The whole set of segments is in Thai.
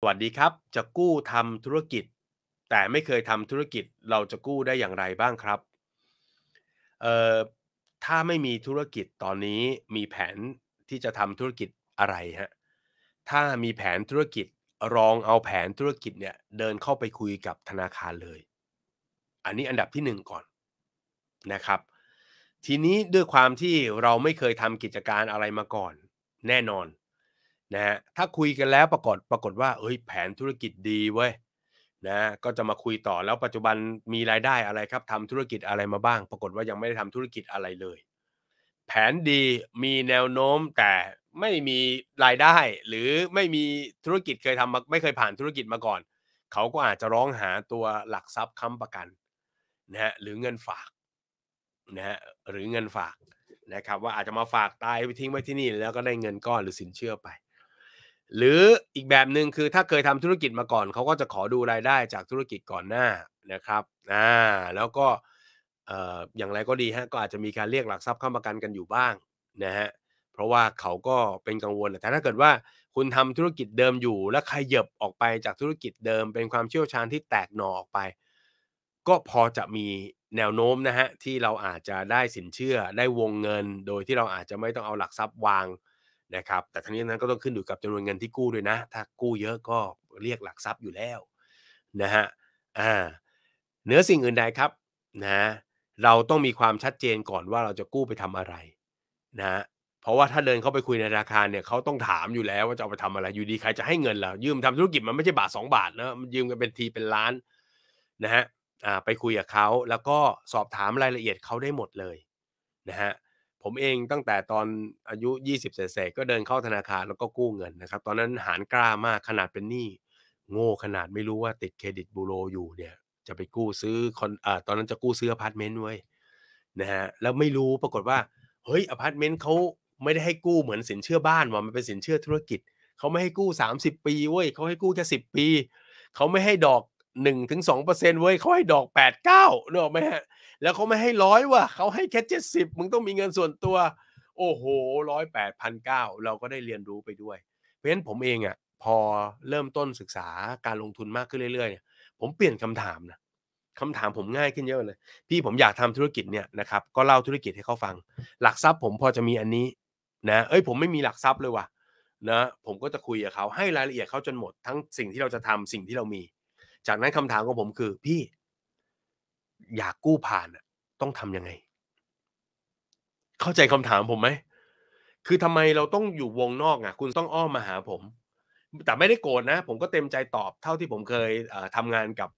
สวัสดีครับ จะกู้ทำธุรกิจ แต่ไม่เคยทำธุรกิจเราจะกู้ได้อย่างไรบ้างครับ?เอ่อถ้าไม่มีธุรกิจตอนนี้มีแผนที่จะทำธุรกิจอะไรครับ?ถ้ามีแผนธุรกิจลองเอาแผนธุรกิจเนี่ยเดินเข้าไปคุยกับธนาคารเลย อันนี้อันดับที่1ก่อนนะครับ ทีนี้ด้วยความที่เราไม่เคยทำกิจการอะไรมาก่อน แน่นอน นะครับถ้าคุยกันแล้วปรากฏปรากฏว่าเฮ้ยแผนธุรกิจดีเว้ยนะก็จะมาคุยต่อแล้วปัจจุบันมีรายได้อะไรครับทำธุรกิจอะไรมาบ้าง ปรากฏว่ายังไม่ได้ทำธุรกิจอะไรเลย แผนดีมีแนวโน้มแต่ไม่มีรายได้ หรือไม่มีธุรกิจเคยทำมาไม่เคยผ่านธุรกิจมาก่อน เขาก็อาจจะร้องหาตัวหลักทรัพย์ค้ำประกันนะครับหรือเงินฝากนะครับหรือเงินฝากนะครับว่าอาจจะมาฝากตายไปทิ้งไว้ที่นี่แล้วก็ได้เงินก้อนหรือสินเชื่อไป หรืออีกแบบหนึ่งคือถ้าเคยทำธุรกิจมาก่อนเขาก็จะขอดูรายได้จากธุรกิจก่อนหน้านะครับอ่าแล้วก็เอ่ออย่างไรก็ดีครับก็อาจจะมีการเรียกหลักทรัพย์ค้ำประกันกันอยู่บ้างนะครับเพราะว่าเขาก็เป็นกังวลแต่ถ้าเกิดว่าคุณทำธุรกิจเดิมอยู่ แล้วเขยิบออกไปจากธุรกิจเดิม เป็นความเชี่ยวชาญที่แตกหน่อออกไป ก็พอจะมีแนวโน้มนะครับที่เราอาจจะได้สินเชื่อได้วงเงิน โดยที่เราอาจจะไม่ต้องเอาหลักทรัพย์วาง นะครับแต่ทั้งนี้ทั้งนั้นก็ต้องขึ้นอยู่กับจำนวนเงินที่กู้ด้วยนะ ถ้ากู้เยอะก็เรียกหลักทรัพย์อยู่แล้วนะครับอาเหนือสิ่งอื่นใดครับนะเราต้องมีความชัดเจนก่อนว่าเราจะกู้ไปทำอะไรนะเพราะว่าถ้าเดินเข้าไปคุยในธนาคารเนี่ยเขาต้องถามอยู่แล้วว่าจะเอาไปทำอะไรอยู่ดีใครจะให้เงินล่ะยืมทำธุรกิจมันไม่ใช่บาท 2 บาทนะมันยืมกันเป็นทีเป็นล้านนะครับอ่าไปคุยกับเขาแล้วก็สอบถามรายละเอียดเขาได้หมดเลยนะครับ ผมเองตั้งแต่ตอนอายุ 20 เศษก็เดินเข้าธนาคารแล้วก็กู้เงินนะครับ ตอนนั้นหาญกล้ามากขนาดเป็นหนี้โง่ขนาดไม่รู้ว่าติดเครดิตบูโรอยู่เนี่ย จะไปกู้ซื้อคอนอ่าตอนนั้นจะกู้ซื้ออพาร์ตเมนต์เว้ยนะครับแล้วไม่รู้ปรากฏว่าเฮ้ยอพาร์ตเมนต์เขาไม่ได้ให้กู้เหมือนสินเชื่อบ้านว่ะมันเป็นสินเชื่อธุรกิจเขาไม่ให้กู้ 30 ปีเว้ยเขาให้กู้แค่10 ปีเขาไม่ให้ดอก 1-2%เปอร์เซ็นต์เว้ยเขาให้ดอก8-9นึกออกไหมครับแล้วเขาไม่ให้100ว่ะเขาให้แค่70มึงต้องมีเงินส่วนตัว โอ้โฮ108 1,900เก้าเราก็ได้เรียนรู้ไปด้วย เพราะฉะนั้นผมเองอะพอเริ่มต้นศึกษาการลงทุนมากขึ้นเรื่อยๆเนี่ยผมเปลี่ยนคำถามนะคำถามผมง่ายขึ้นเยอะเลย พี่ผมอยากทำธุรกิจเนี่ยนะครับก็เล่าธุรกิจให้เขาฟัง หลักทรัพย์ผมพอจะมีอันนี้นะเฮ้ยผมไม่มีหลักทรัพย์เลยว่ะนะผมก็จะคุยกับเขาให้รายละเอียดเขาจนหมดทั้งสิ่งที่เราจะทำสิ่งที่เรามี จากนั้นคำถามของผมคือ พี่อยากกู้ผ่านอะต้องทำยังไง?เข้าใจคำถามผมไหม?คือทำไมเราต้องอยู่วงนอกอะ คุณต้องอ้อมมาหาผม แต่ไม่ได้โกรธนะ ผมก็เต็มใจตอบเท่าที่ผมเคยเอ่อทำงานกับ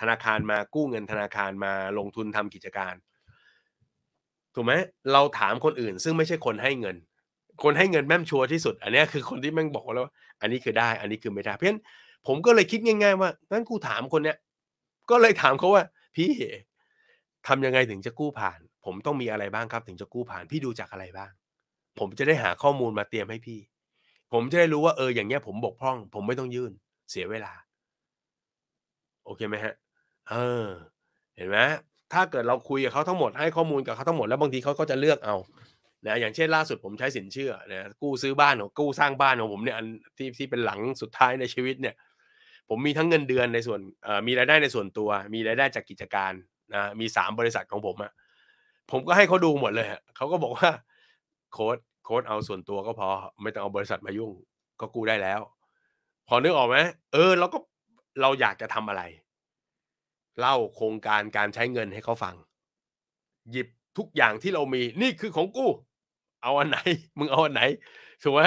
ธนาคารมากู้เงินธนาคารมาลงทุนทำกิจการ ถูกไหม?เราถามคนอื่น ซึ่งไม่ใช่คนให้เงิน คนให้เงินแม่งชัวร์ที่สุด อันนี้คือคนที่แม่งบอกแล้วว่าอันนี้คือได้ อันนี้คือไม่ได้ เพราะฉะนั้น ผมก็เลยคิดง่าย ๆ ว่างั้นกูถามคนเนี้ยก็เลยถามเขาว่า"พี่ทำยังไงถึงจะกู้ผ่าน ผมต้องมีอะไรบ้างครับ ถึงจะกู้ผ่าน พี่ดูจากอะไรบ้าง?"ผมจะได้หาข้อมูลมาเตรียมให้พี่ ผมจะได้รู้ว่าเอออย่างเงี้ย ผมบกพร่อง ผมไม่ต้องยื่น เสียเวลา โอเคไหมครับ?เออ เห็นไหม?ถ้าเกิดเราคุยกับเขาทั้งหมดให้ข้อมูลกับเขาทั้งหมดแล้วบางทีเขาก็จะเลือกเอานะอย่างเช่นล่าสุดผมใช้สินเชื่อนะกู้ซื้อบ้านของกู้สร้างบ้านของผมเนี่ยอันที่ที่เป็นหลังสุดท้ายในชีวิตเนี่ย ผมมีทั้งเงินเดือนในส่วนมีรายได้ในส่วนตัว มีรายได้จากกิจการนะมี3บริษัทของผมอะผมก็ให้เขาดูหมดเลยเขาก็บอกว่า"โค้ชโค้ชเอาส่วนตัวก็พอ ไม่ต้องเอาบริษัทมายุ่ง ก็กู้ได้แล้ว"พอนึกออกไหม?เออเราก็เราอยากจะทำอะไร เล่าโครงการการใช้เงินให้เขาฟัง หยิบทุกอย่างที่เรามี"นี่คือของกู้ เอาอันไหน มึงเอาอันไหน?"ถูกไหม?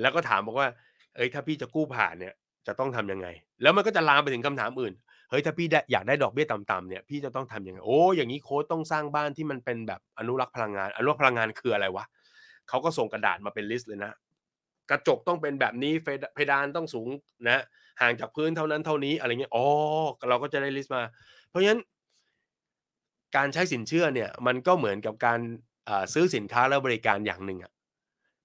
แล้วก็ถามบอกว่า"เฮ้ยถ้าพี่จะกู้ผ่านเนี่ย จะต้องทำยังไง?"แล้วมันก็จะลามไปถึงคำถามอื่น"เฮ้ยถ้าพี่อยากได้ดอกเบี้ยต่ำๆเนี่ยพี่จะต้องทำยังไง?"โอ้อย่างงี้โคชต้องสร้างบ้านที่มันเป็นแบบอนุรักษ์พลังงาน อนุรักษ์พลังงานคืออะไรวะ?เขาก็ส่งกระดาษมาเป็น list เลยนะ กระจกต้องเป็นแบบนี้เพดานต้องสูงนะห่างจากพื้นเท่านั้นเท่านี้อะไรเงี้ยอ๋อเราก็จะได้ list มา เพราะฉะนั้น การใช้สินเชื่อเนี่ยมันก็เหมือนกับการซื้อสินค้าและบริการอย่างหนึ่งอะ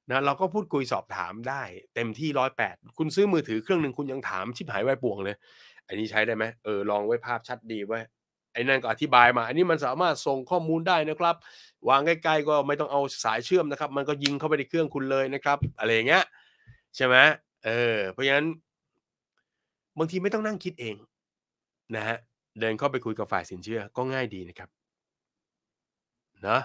นะเราก็พูดคุยสอบถามได้ เต็มที่108คุณซื้อมือถือเครื่องหนึ่งคุณยังถามชิบหายวายป่วงเลย"อันนี้ใช้ได้ไหม?เออลองไว้ภาพชัดดีเว้ย"ไอ้นั่นก็อธิบายมา"อันนี้มันสามารถส่งข้อมูลได้นะครับ วางใกล้ๆก็ไม่ต้องเอาสายเชื่อมนะครับ มันก็ยิงเข้าไปในเครื่องคุณเลยนะครับ"อะไรเงี้ยใช่ไหม?เออ เพราะฉะนั้น บางทีไม่ต้องนั่งคิดเองนะฮะเดินเข้าไปคุยกับฝ่ายสินเชื่อก็ง่ายดีนะครับ นะ